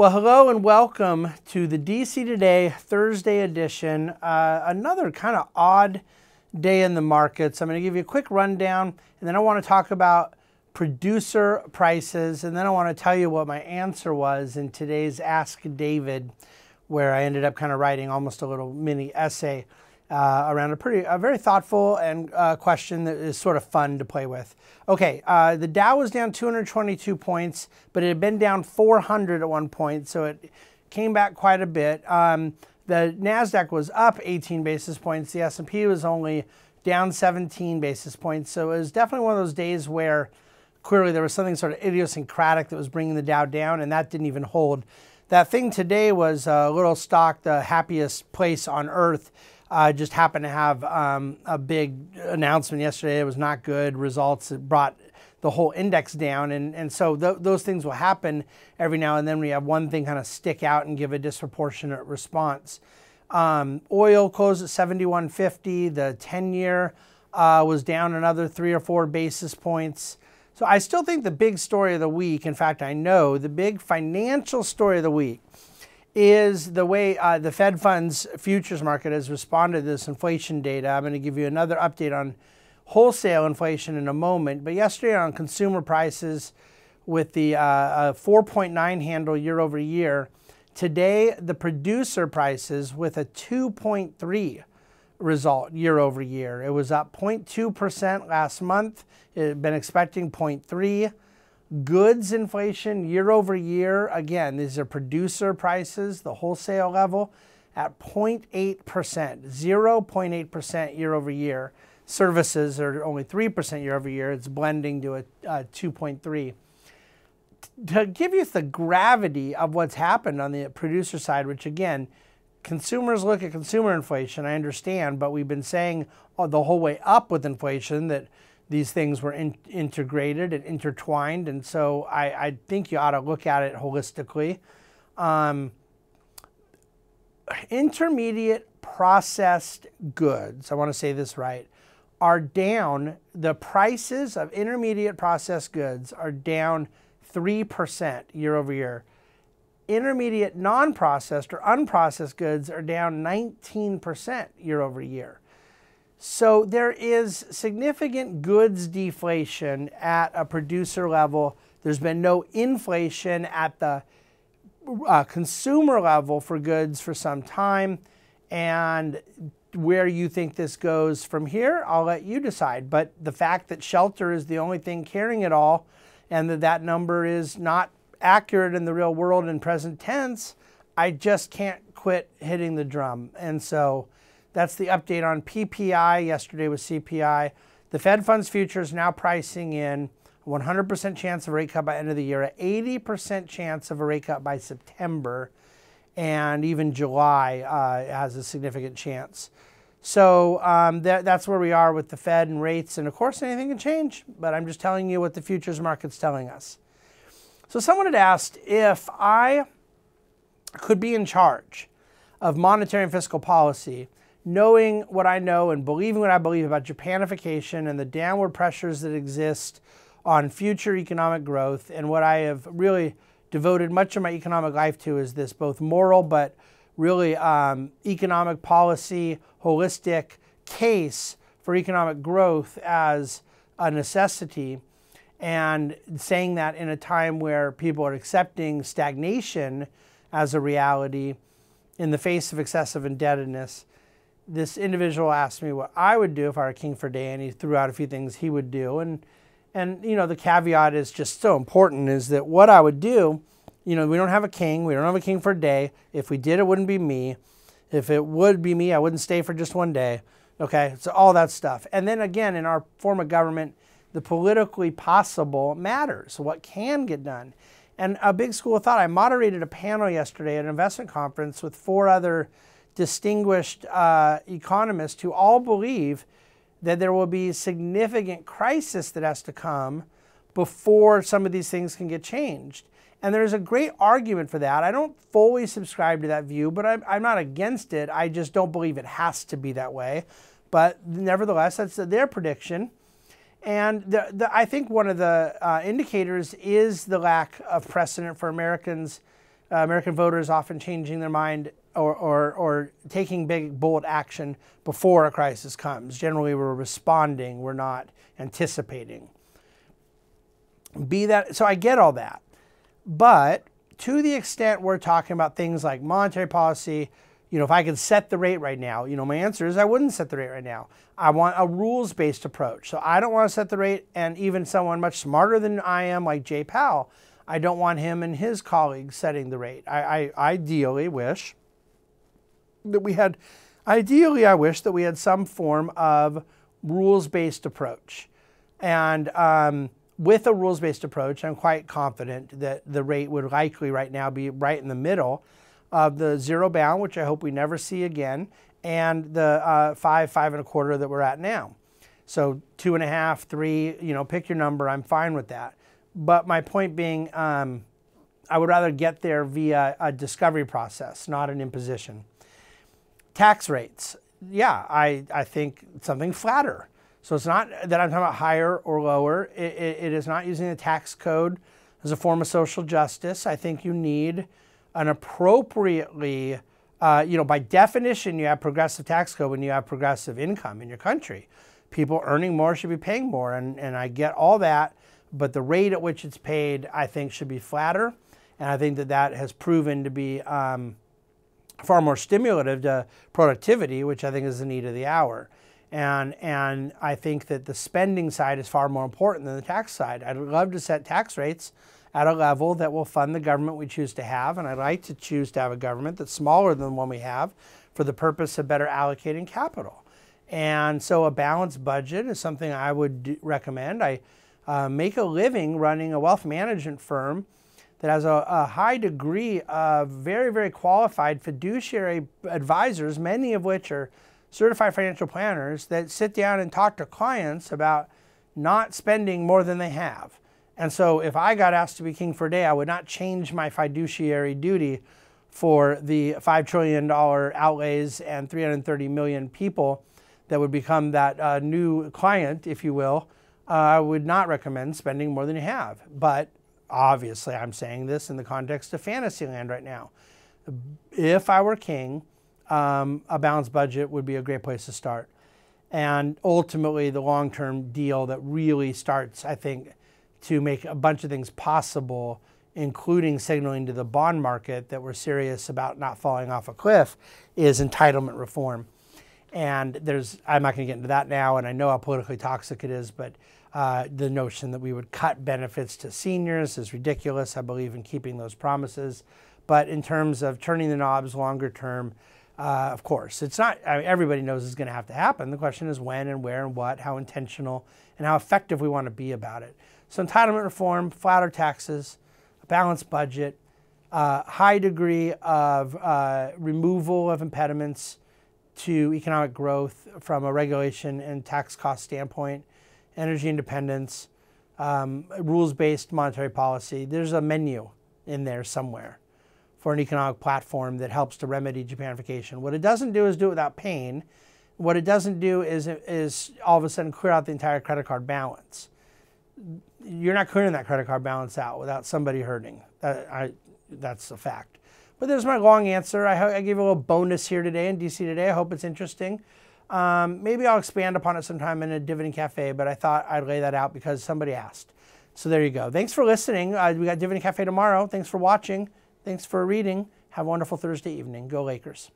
Well, hello and welcome to the DC Today Thursday edition. Uh, another kind of odd day in the markets. I'm going to give you a quick rundown, and then I want to talk about producer prices, and then I want to tell you what my answer was in today's Ask David, where I ended up kind of writing almost a little mini essay uh, around a pretty, a very thoughtful and uh, question that is sort of fun to play with. Okay, uh, the Dow was down 222 points, but it had been down 400 at one point, so it came back quite a bit. Um, the Nasdaq was up 18 basis points. The S&P was only down 17 basis points. So it was definitely one of those days where clearly there was something sort of idiosyncratic that was bringing the Dow down, and that didn't even hold. That thing today was a little stock, the happiest place on earth uh, just happened to have um, a big announcement yesterday. It was not good results. It brought the whole index down. And, and so th- those things will happen every now and then. We have one thing kind of stick out and give a disproportionate response. Um, oil closed at 71.50. The 10 year uh, was down another three or four basis points. So I still think the big story of the week, in fact, I know the big financial story of the week is the way uh, the Fed funds futures market has responded to this inflation data. I'm going to give you another update on wholesale inflation in a moment. But yesterday on consumer prices with the uh, 4.9 handle year over year, today the producer prices with a 2.3 result year over year. It was up 0.2% last month. It had been expecting 0.3 goods inflation year over year, again, these are producer prices, the wholesale level, at 0.8%, 0.8% year over year. Services are only 3% year over year. It's blending to a, a 2.3. To give you the gravity of what's happened on the producer side, which again, consumers look at consumer inflation, I understand, but we've been saying oh, the whole way up with inflation that these things were in, integrated and intertwined. And so I, I, think you ought to look at it holistically. Um, intermediate processed goods, I want to say this right, are down. The prices of intermediate processed goods are down 3% year over year. Intermediate non processed or unprocessed goods are down 19% year over year. So there is significant goods deflation at a producer level. There's been no inflation at the uh, consumer level for goods for some time. And where you think this goes from here, I'll let you decide. But the fact that shelter is the only thing carrying it all and that that number is not accurate in the real world in present tense, I just can't quit hitting the drum. And so that's the update on PPI. Yesterday was CPI. The Fed funds future is now pricing in 100% chance of a rate cut by end of the year, an 80% chance of a rate cut by September, and even July uh, has a significant chance. So um, that, that's where we are with the Fed and rates. And of course, anything can change, but I'm just telling you what the futures market's telling us. So someone had asked if I could be in charge of monetary and fiscal policy knowing what I know and believing what I believe about Japanification and the downward pressures that exist on future economic growth, and what I have really devoted much of my economic life to is this both moral but really um, economic policy, holistic case for economic growth as a necessity. And saying that in a time where people are accepting stagnation as a reality in the face of excessive indebtedness this individual asked me what I would do if I were king for a day, and he threw out a few things he would do. And and you know the caveat is just so important is that what I would do, you know, we don't have a king, we don't have a king for a day. If we did, it wouldn't be me. If it would be me, I wouldn't stay for just one day. Okay, so all that stuff. And then again, in our form of government, the politically possible matters. What can get done. And a big school of thought. I moderated a panel yesterday at an investment conference with four other distinguished uh, economists who all believe that there will be significant crisis that has to come before some of these things can get changed. And there's a great argument for that. I don't fully subscribe to that view, but I'm, I'm not against it. I just don't believe it has to be that way. But nevertheless, that's their prediction. And the, the, I think one of the uh, indicators is the lack of precedent for Americans uh, American voters often changing their mind or, or, or taking big, bold action before a crisis comes. Generally, we're responding, we're not anticipating. Be that, so I get all that. But to the extent we're talking about things like monetary policy, you know, if I could set the rate right now, you know, my answer is I wouldn't set the rate right now. I want a rules based approach. So I don't want to set the rate, and even someone much smarter than I am, like Jay Powell, I don't want him and his colleagues setting the rate. I, I ideally wish that we had, ideally, I wish that we had some form of rules based approach. And um, with a rules based approach, I'm quite confident that the rate would likely right now be right in the middle of the zero bound, which I hope we never see again, and the uh, five, five and a quarter that we're at now. So two and a half, three, you know, pick your number. I'm fine with that. But my point being, um, I would rather get there via a discovery process, not an imposition. Tax rates. Yeah, I, I think something flatter. So it's not that I'm talking about higher or lower. It, it, it is not using the tax code as a form of social justice. I think you need an appropriately, uh, you know, by definition, you have progressive tax code when you have progressive income in your country. People earning more should be paying more, and, and I get all that, but the rate at which it's paid, I think, should be flatter. And I think that that has proven to be um, far more stimulative to productivity, which I think is the need of the hour. And, and I think that the spending side is far more important than the tax side. I'd love to set tax rates at a level that will fund the government we choose to have. And I'd like to choose to have a government that's smaller than the one we have for the purpose of better allocating capital. And so a balanced budget is something I would recommend. I uh, make a living running a wealth management firm that has a, a, high degree of very, very qualified fiduciary advisors, many of which are certified financial planners that sit down and talk to clients about not spending more than they have. And so if I got asked to be king for a day, I would not change my fiduciary duty for the $5 trillion outlays and 330 million people that would become that uh, new client, if you will. Uh, I would not recommend spending more than you have. But obviously, I'm saying this in the context of Fantasyland right now. If I were king, um, a balanced budget would be a great place to start. And ultimately, the long term deal that really starts, I think, to make a bunch of things possible, including signaling to the bond market that we're serious about not falling off a cliff, is entitlement reform. And there's, I'm not going to get into that now, and I know how politically toxic it is, but uh, the notion that we would cut benefits to seniors is ridiculous. I believe in keeping those promises. But in terms of turning the knobs longer term, uh, of course, it's not, I mean, everybody knows it's going to have to happen. The question is when and where and what, how intentional, and how effective we want to be about it. So, entitlement reform, flatter taxes, a balanced budget, uh, high degree of uh, removal of impediments to economic growth from a regulation and tax cost standpoint, energy independence, um, rules based monetary policy. There's a menu in there somewhere for an economic platform that helps to remedy Japanification. What it doesn't do is do it without pain. What it doesn't do is, is all of a sudden clear out the entire credit card balance. You're not clearing that credit card balance out without somebody hurting. I, that's a fact. But there's my long answer. I, I gave a little bonus here today in DC today. I hope it's interesting. Um, maybe I'll expand upon it sometime in a Dividend Cafe, but I thought I'd lay that out because somebody asked. So there you go. Thanks for listening. Uh, we got Dividend Cafe tomorrow. Thanks for watching. Thanks for reading. Have a wonderful Thursday evening. Go Lakers.